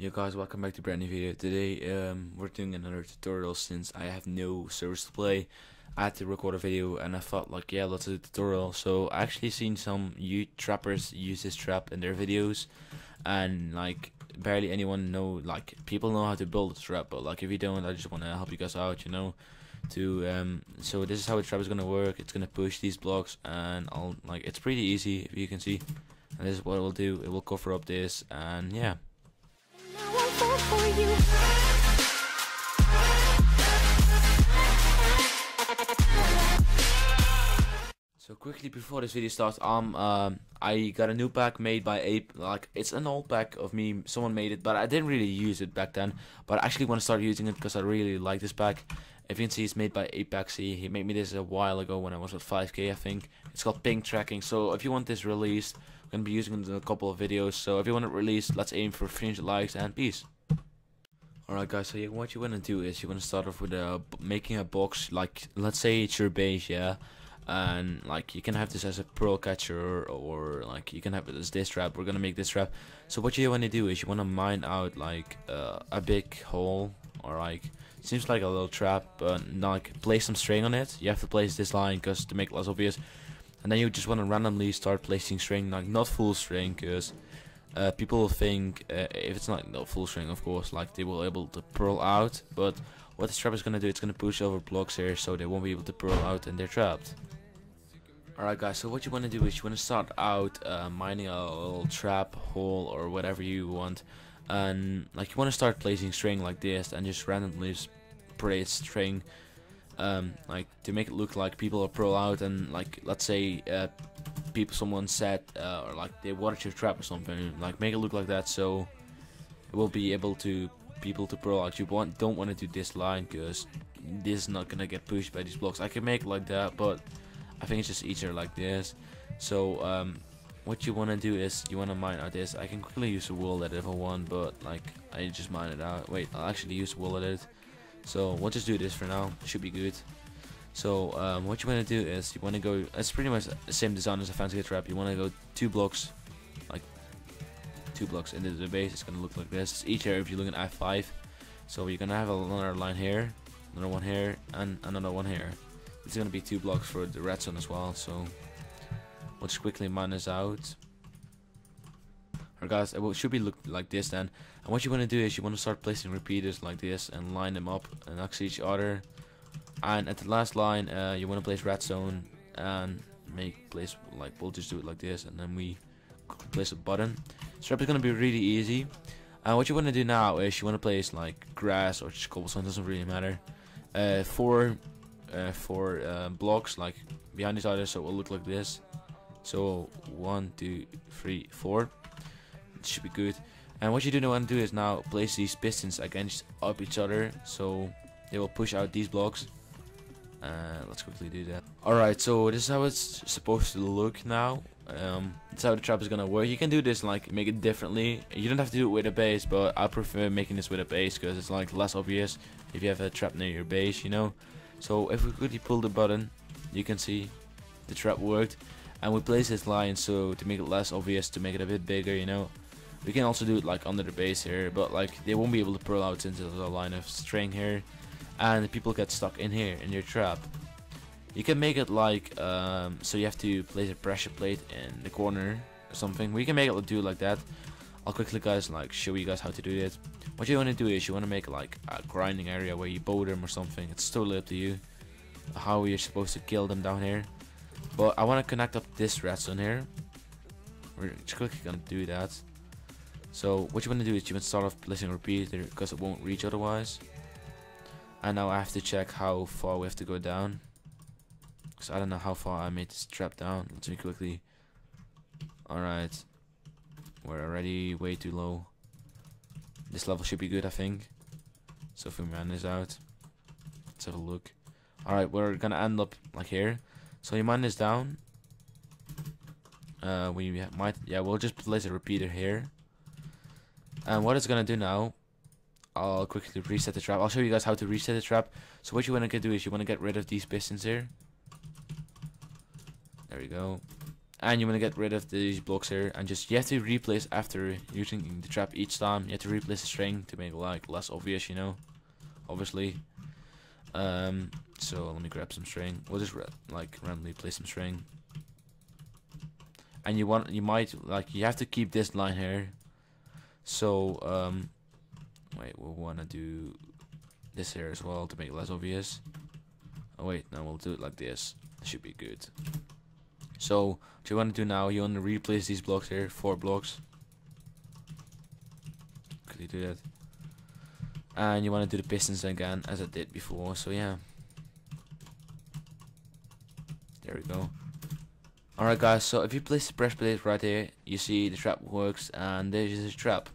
Yo guys, welcome back to brand new video. Today um, we're doing another tutorial since I have no service to play. I had to record a video and I thought like yeah let's do a tutorial. So I actually seen some you trappers use this trap in their videos and like barely anyone know like people know how to build a trap but like if you don't I just want to help you guys out you know to um so this is how the trap is gonna work it's gonna push these blocks and I'll like it's pretty easy if you can see and this is what it will do it will cover up this and yeah So quickly before this video starts, um, um, I got a new pack made by Ape. Like it's an old pack of me. Someone made it, but I didn't really use it back then. But I actually want to start using it because I really like this pack. If you can see, it's made by Apexay. He made me this a while ago when I was at 5k, I think. It's called Pink Traqqing. So if you want this released, I'm gonna be using it in a couple of videos. So if you want it released, let's aim for 300 likes and peace. Alright guys, so you, what you wanna do is you wanna start off with a, making a box, like let's say it's your base, yeah, and like you can have this as a pearl catcher or like you can have it as this trap. We're gonna make this trap. So what you wanna do is you wanna mine out like uh, a big hole or like seems like a little trap, but like place some string on it. You have to place this line because to make it less obvious, and then you just wanna randomly start placing string, like not full string, because uh, people think uh, if it's not no full string of course like they will able to pearl out but what this trap is gonna do it's gonna push over blocks here so they won't be able to pearl out and they're trapped. Alright guys so what you want to do is you want to start out uh, mining a little trap hole or whatever you want and like you want to start placing string like this and just randomly place string um, like to make it look like people are pearl out and like let's say uh, people someone said uh, or like they wanted your trap or something like make it look like that so it will be able to people to pro like you want don't want to do this line because this is not gonna get pushed by these blocks. I can make it like that but I think it's just easier like this. So um, what you want to do is you want to mine out this. I can quickly use a WorldEdit if I want but like I just mine it out. Wait I'll actually use WorldEdit so we'll just do this for now. Should be good so um, what you want to do is you want to go. It's pretty much the same design as a fancy trap. You want to go two blocks, like two blocks into the base. It's gonna look like this. Each area, if you look at F5, so you're gonna have another line here, another one here, and another one here. It's gonna be two blocks for the redstone as well. So just quickly mine this out. Or guys, it should be look like this then. And what you want to do is you want to start placing repeaters like this and line them up and next to each other and at the last line uh, you want to place redstone and make place like we'll just do it like this and then we place a button. Strap is going to be really easy. And what you want to do now is you want to place like grass or just cobblestone doesn't really matter. Uh, four uh, four uh, blocks like behind each other so it will look like this. So one two three four. It should be good. And what you do now want to do is now place these pistons against up each other so they will push out these blocks uh, let's quickly do that. Alright, so this is how it's supposed to look now. Um, how the trap is gonna work. You can do this like make it differently. You don't have to do it with a base, but I prefer making this with a base because it's like less obvious if you have a trap near your base, you know. So if we quickly pull the button, you can see the trap worked, and we place this line so to make it less obvious, to make it a bit bigger, you know. We can also do it like under the base here, but like they won't be able to pull out into the line of string here and people get stuck in here in your trap. You can make it like um, so you have to place a pressure plate in the corner or something. We can make it do like that. I'll quickly guys like show you guys how to do it. What you want to do is you want to make like a grinding area where you bow them or something. It's totally up to you how you're supposed to kill them down here. But I want to connect up this redstone here. We're just quickly gonna do that. So what you want to do is you want to start off placing a repeater because it won't reach otherwise. And now I have to check how far we have to go down. Because I don't know how far I made this trap down. Let's me quickly. Alright. We're already way too low. This level should be good, I think. So if we man this out. Let's have a look. Alright, we're gonna end up like here. So you mine this down. Uh, we might, yeah, we'll just place a repeater here. And what it's gonna do now I'll quickly reset the trap. I'll show you guys how to reset the trap. So what you want to do is you want to get rid of these pistons here. There we go. and you want to get rid of these blocks here and just you have to replace after using the trap each time you have to replace the string to make it like less obvious you know obviously um so let me grab some string we'll just like randomly place some string and you want you might like you have to keep this line here so um wait we'll want to do this here as well to make it less obvious oh wait no we'll do it like this should be good so what you want to do now, you want to replace these blocks here, four blocks. Quickly do that. And you want to do the pistons again, as I did before, so yeah. There we go. Alright guys, so if you place the breastplate right here, you see the trap works, and there's the trap.